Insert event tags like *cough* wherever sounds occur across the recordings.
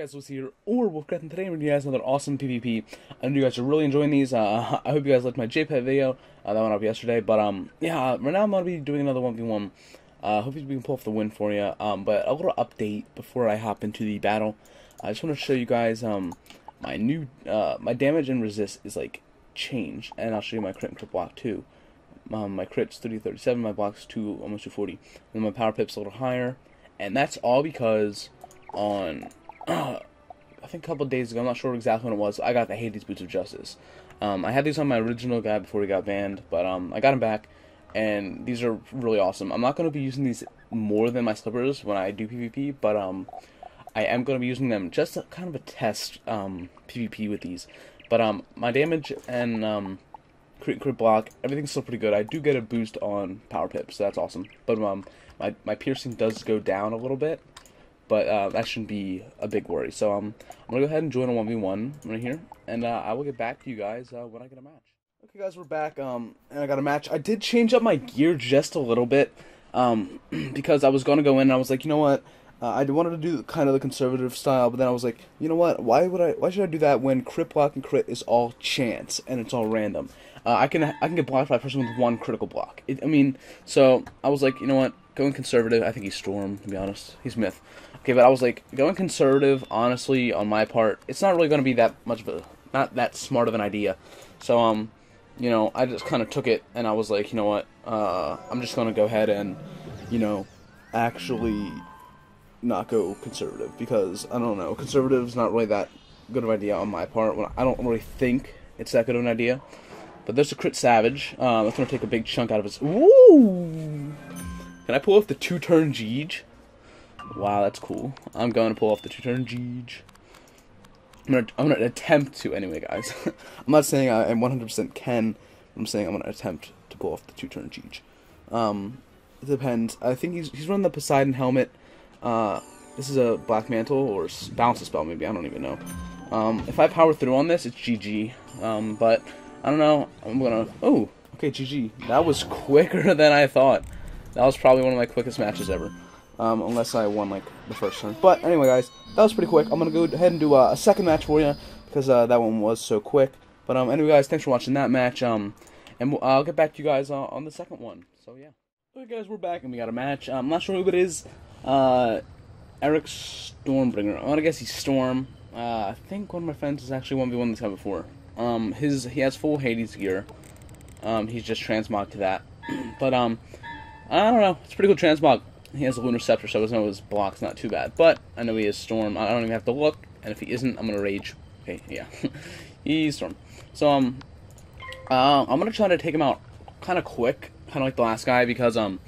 guys, Wolf here, or Wolfcraft, and today I'm you guys another awesome PvP. I know you guys are really enjoying these. Uh, *laughs* I hope you guys liked my JPEG video. Uh, that went up yesterday, but um, yeah, right now I'm gonna be doing another 1v1. Uh, hopefully we can pull off the win for you. Um, but a little update before I hop into the battle. I just want to show you guys um my new uh my damage and resist is like changed, and I'll show you my crit and crit block too. Um, my crit's 3037, my block's two almost 240, and my power pip's a little higher, and that's all because on I think a couple days ago, I'm not sure exactly when it was. I got the Hades Boots of Justice. Um, I had these on my original guy before he got banned, but um, I got them back, and these are really awesome. I'm not going to be using these more than my slippers when I do PvP, but um, I am going to be using them just a, kind of a test um, PvP with these. But um, my damage and um, crit crit block, everything's still pretty good. I do get a boost on power pip, so that's awesome. But um, my my piercing does go down a little bit, but uh, that shouldn't be a big worry. So um, I'm gonna go ahead and join a one v one right here, and uh, I will get back to you guys uh, when I get a match. Okay, guys, we're back. Um, and I got a match. I did change up my gear just a little bit, um, *clears throat* because I was gonna go in. and I was like, you know what? Uh, I wanted to do kind of the conservative style, but then I was like, you know what? Why would I? Why should I do that when crit block and crit is all chance and it's all random? Uh, I can I can get blocked by a person with one critical block. It, I mean, so I was like, you know what? Going conservative. I think he's Storm. To be honest, he's Myth. Okay, but I was like, going conservative. Honestly, on my part, it's not really going to be that much of a not that smart of an idea. So um, you know, I just kind of took it and I was like, you know what? Uh, I'm just going to go ahead and, you know, actually not go conservative because I don't know, conservative is not really that good of an idea on my part. When I don't really think it's that good of an idea. But there's a crit savage. Um, that's gonna take a big chunk out of his. Ooh! Can I pull off the two turn Jeej? Wow, that's cool. I'm going to pull off the two turn Jeej. I'm gonna, I'm gonna attempt to anyway, guys. *laughs* I'm not saying I, 100% can. I'm saying I'm gonna attempt to pull off the two turn Jeej. Um, it depends. I think he's he's running the Poseidon helmet. Uh, this is a Black Mantle or Balance spell, maybe. I don't even know. Um, if I power through on this, it's GG. Um, but I don't know. I'm gonna. Oh, okay, GG. That was quicker *laughs* than I thought. That was probably one of my quickest matches ever. Um, unless I won like the first turn. But anyway, guys, that was pretty quick. I'm gonna go ahead and do uh, a second match for you because uh, that one was so quick. But um, anyway, guys, thanks for watching that match. Um, and we'll, I'll get back to you guys uh, on the second one. So yeah. Okay, guys, we're back and we got a match. I'm not sure who it is. Uh, Eric Stormbringer. I want to guess he's Storm. Uh, I think one of my friends has actually 1v1 this guy before. Um, his he has full Hades gear. Um, he's just transmog to that. *clears throat* but um, I don't know. It's pretty cool transmog. He has a lunar scepter, so know his block's not too bad. But I know he is storm. I don't even have to look. And if he isn't, I'm gonna rage. Okay, yeah, *laughs* he's storm. So um, uh, I'm gonna try to take him out kind of quick, kind of like the last guy, because um,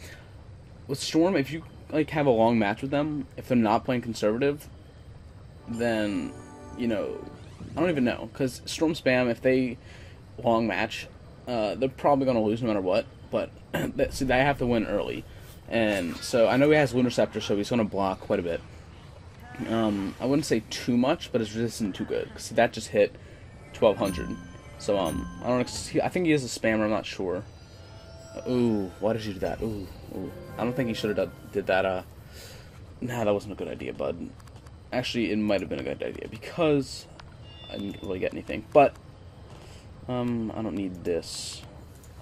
with storm, if you like have a long match with them, if they're not playing conservative, then you know I don't even know because Storm Spam, if they long match, uh, they're probably gonna lose no matter what. But *clears throat* see, they have to win early, and so I know he has Lunar Scepter, so he's gonna block quite a bit. Um, I wouldn't say too much, but his resistance isn't too good. Cause that just hit 1200. So um, I don't. I think he is a spammer. I'm not sure. Ooh, why did you do that? Ooh, ooh. I don't think he should have did that. Uh, nah, that wasn't a good idea, bud. Actually, it might have been a good idea because I didn't really get anything. But, um, I don't need this.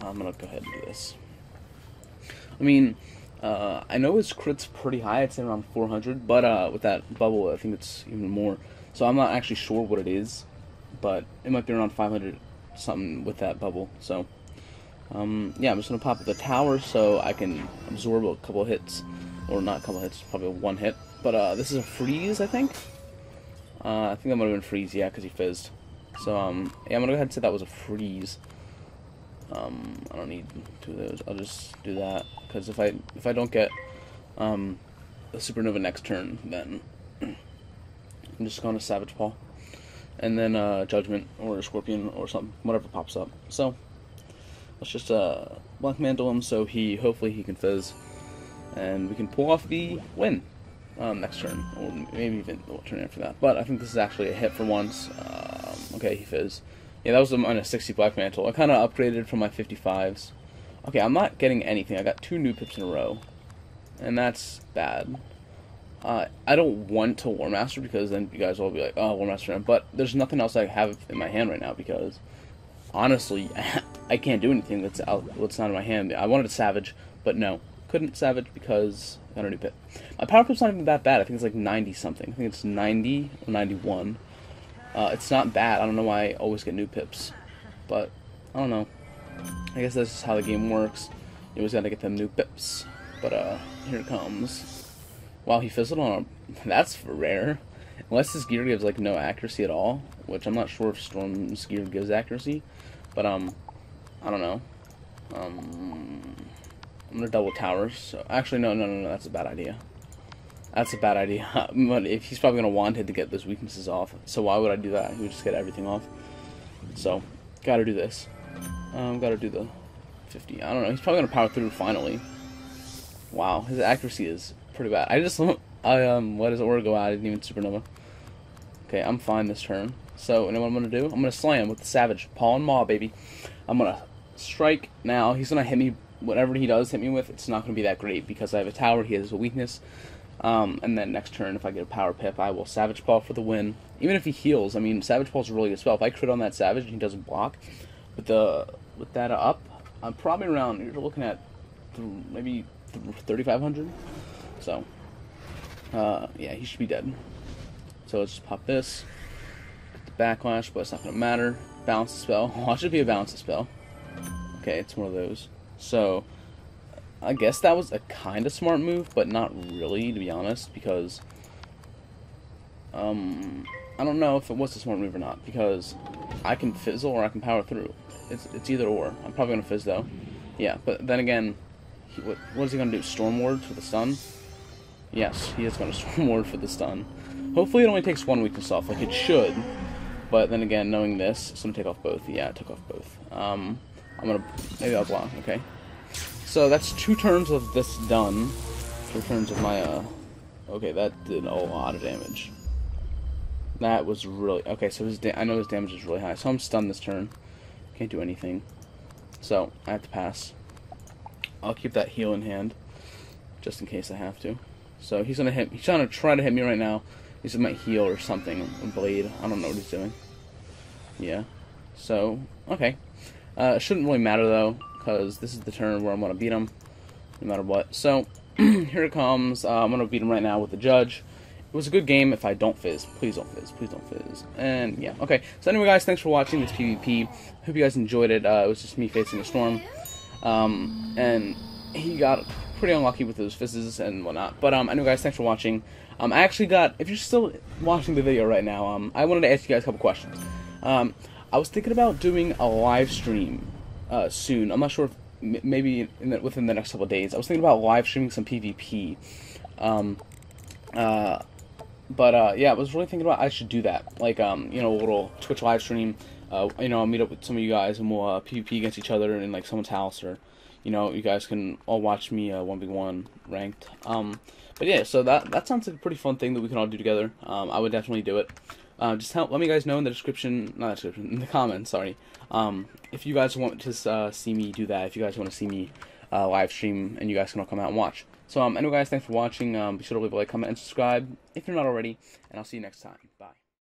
I'm gonna go ahead and do this. I mean, uh, I know his crit's pretty high. It's around 400, but uh, with that bubble, I think it's even more. So I'm not actually sure what it is, but it might be around 500 something with that bubble. So, um, yeah, I'm just gonna pop up the tower so I can absorb a couple hits, or not a couple hits, probably one hit. But uh, this is a freeze, I think. Uh, I think that might have been freeze, yeah, because he fizzed. So, um, yeah, I'm gonna go ahead and say that was a freeze. Um, I don't need two of those. I'll just do that because if I if I don't get um, a supernova next turn, then *clears throat* I'm just going to savage paw, and then uh, judgment or scorpion or something, whatever pops up. So let's just uh, black mantle him so he hopefully he can fizz, and we can pull off the win um, next turn, or maybe even the turn after that. But I think this is actually a hit for once. Um, okay, he fizz. Yeah, that was on a 60 Black Mantle. I kind of upgraded from my 55s. Okay, I'm not getting anything. I got two new pips in a row. And that's bad. uh, I don't want to War Master because then you guys will be like, oh, War Master. But there's nothing else I have in my hand right now because honestly, *laughs* I can't do anything that's out. What's not in my hand. I wanted a Savage, but no, couldn't Savage because I got a new pip. My power pip's not even that bad. I think it's like 90 something. I think it's 90 or 91. Uh, it's not bad. I don't know why I always get new pips, but I don't know. I guess that's just how the game works. You always gotta get them new pips. But uh, here it comes. Wow, he fizzled on a. *laughs* That's rare. Unless his gear gives like no accuracy at all, which I'm not sure if Storm's gear gives accuracy. But um, I don't know. Um, I'm gonna double towers. So actually, no, no, no, no. That's a bad idea. That's a bad idea. *laughs* but if he's probably gonna want it to get those weaknesses off, so why would I do that? He would just get everything off. So, gotta do this. Um, gotta do the 50. I don't know. He's probably gonna power through finally. Wow, his accuracy is pretty bad. I just, *laughs* I um, what is it? Orgo I didn't even supernova. Okay, I'm fine this turn. So, you know what I'm gonna do? I'm gonna slam with the Savage, Paw and Maw, baby. I'm gonna strike now. He's gonna hit me. Whatever he does hit me with, it's not gonna be that great because I have a tower. He has a weakness. Um, and then next turn, if I get a power pip, I will Savage Paw for the win. Even if he heals, I mean, Savage Paw is a really good spell. If I crit on that Savage and he doesn't block, with the with that up, I'm probably around. You're looking at th- maybe 3,500. So, uh, yeah, he should be dead. So let's just pop this. Get the backlash, but it's not gonna matter. Bounce the spell. *laughs* Watch it be a bounce the spell. Okay, it's one of those. So, I guess that was a kind of smart move, but not really, to be honest, because um, I don't know if it was a smart move or not, because I can fizzle or I can power through. It's it's either or. I'm probably gonna fizz though. Yeah, but then again, he, what what is he gonna do? Storm Ward for the stun? Yes, he is gonna *laughs* Storm Ward for the stun. Hopefully, it only takes one weakness off, like it should. But then again, knowing this, it's gonna take off both. Yeah, it took off both. Um, I'm gonna maybe I'll block. Okay. So that's two turns of this done. Two turns of my, uh... Okay, that did a lot of damage. That was really... Okay, so his I know his damage is really high. So I'm stunned this turn. Can't do anything. So, I have to pass. I'll keep that heal in hand. Just in case I have to. So he's gonna hit... He's trying to try to hit me right now. He's might heal or something. A blade. I don't know what he's doing. Yeah. So, okay. Uh, it shouldn't really matter, though because this is the turn where I'm going to beat him, no matter what. So, *clears throat* here it comes. Uh, I'm going to beat him right now with the judge. It was a good game if I don't fizz. Please don't fizz. Please don't fizz. And, yeah, okay. So, anyway, guys, thanks for watching this PvP. Hope you guys enjoyed it. Uh, it was just me facing a storm. Um, and he got pretty unlucky with those fizzes and whatnot. But, um, anyway, guys, thanks for watching. Um, I actually got, if you're still watching the video right now, um, I wanted to ask you guys a couple questions. Um, I was thinking about doing a live stream uh, soon. I'm not sure if maybe the, within the next couple days. I was thinking about live streaming some PvP. Um, uh, but uh, yeah, I was really thinking about I should do that. Like um, you know, a little Twitch live stream. Uh, you know, I'll meet up with some of you guys and we'll uh, PvP against each other in like someone's house, or you know, you guys can all watch me uh, one v one ranked. Um, but yeah, so that that sounds like a pretty fun thing that we can all do together. Um, I would definitely do it. Uh, just help, let me guys know in the description, not description, in the comments, sorry, um, if you guys want to uh, see me do that, if you guys want to see me uh, live stream, and you guys can all come out and watch. So, um, anyway, guys, thanks for watching. Um, be sure to leave a like, comment, and subscribe if you're not already, and I'll see you next time.